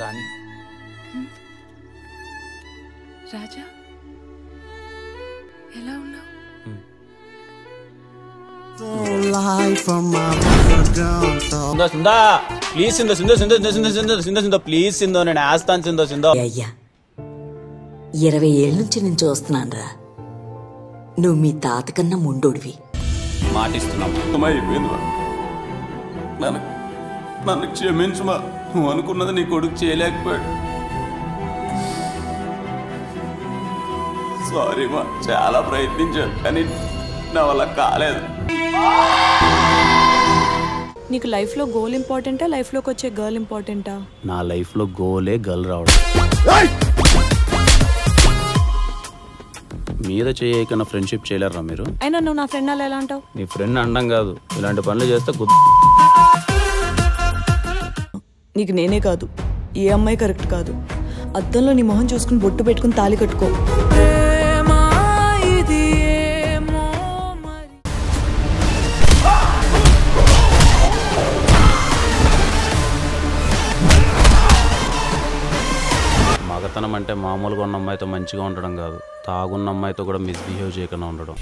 రాణి. రాజా ఎలా ఉన్నావు? సిందో సిందో please సిందో సిందో సిందో సిందో సిందో సిందో సిందో సిందో please సిందో నేను సిందో సిందో అయ్యా ఇరవై ఏళ్ళ నుంచి నేను చూస్తున్నానురా నువ్వు మీ తాతకన్నా ముండోడివి. మాటిస్తున్నాం అయిపోయింది నన్ను క్షమించుమా. నువ్వు అనుకున్నది నీ కొడుకు చేయలేకపోయాడు. సారీ మా చాలా ప్రయత్నించాను కానీ నా వల్ల కాలేదు. నీకు లైఫ్లో గోల్ ఇంపార్టెంటా లైఫ్లోకి వచ్చే గర్ల్ ఇంపార్టెంటా నా లైఫ్లో గోలే గర్ల్ రావడం. మీద చేయకన్నా ఫ్రెండ్షిప్ చేయలేరా మీరు? అయినా నువ్వు నా ఫ్రెండ్ అలా ఎలా అంటావు? నీ ఫ్రెండ్ అండం కాదు ఇలాంటి పనులు చేస్తే గుద్ద. నీకు నేనే కాదు ఏ అమ్మాయి కరెక్ట్ కాదు. అద్దంలో నీ మొహం చూసుకుని బొట్టు పెట్టుకుని తాళి కట్టుకో. మగతనం అంటే మామూలుగా ఉన్న అమ్మాయితో మంచిగా ఉండడం కాదు. తాగున్న అమ్మాయితో కూడా మిస్బిహేవ్ చేయకుండా ఉండడం.